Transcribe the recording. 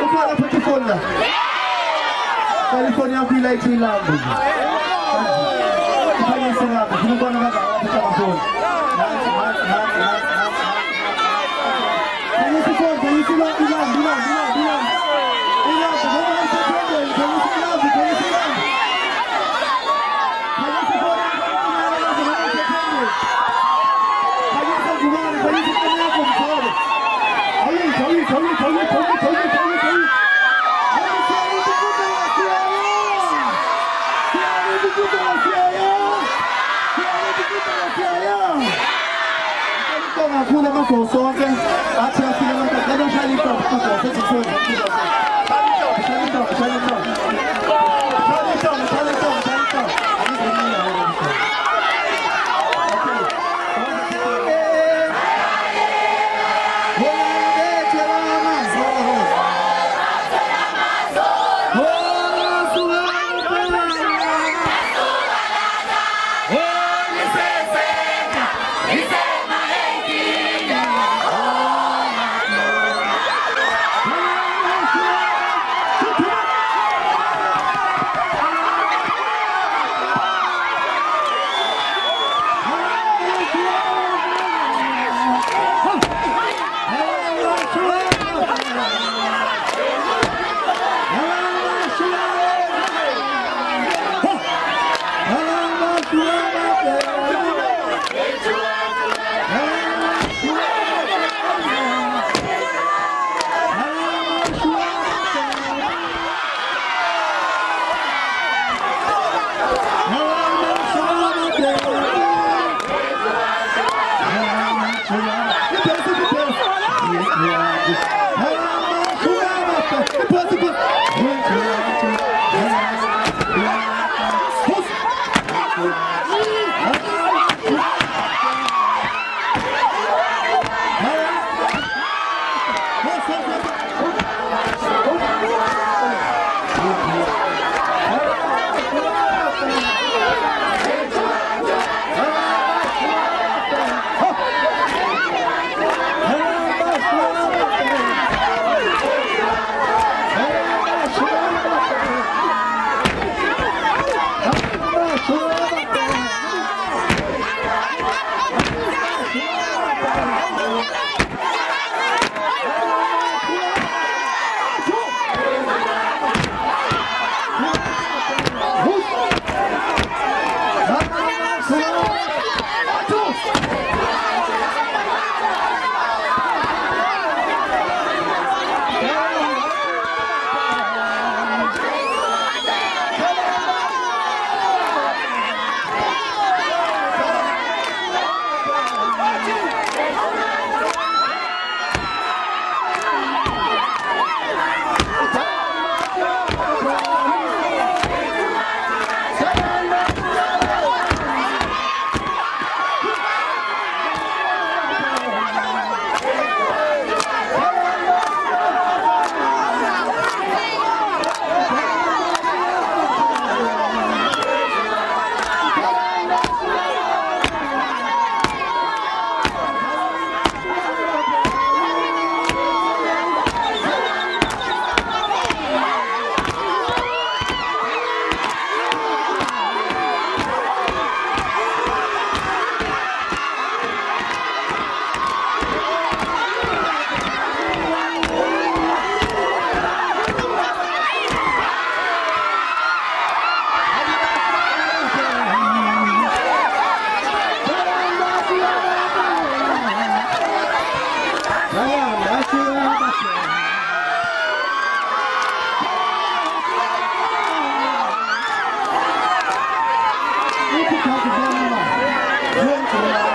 Look out there California. California, we like to love. 哭的那么伤心，把钱给扔了，难道家里头不高兴？ รื่องของเรา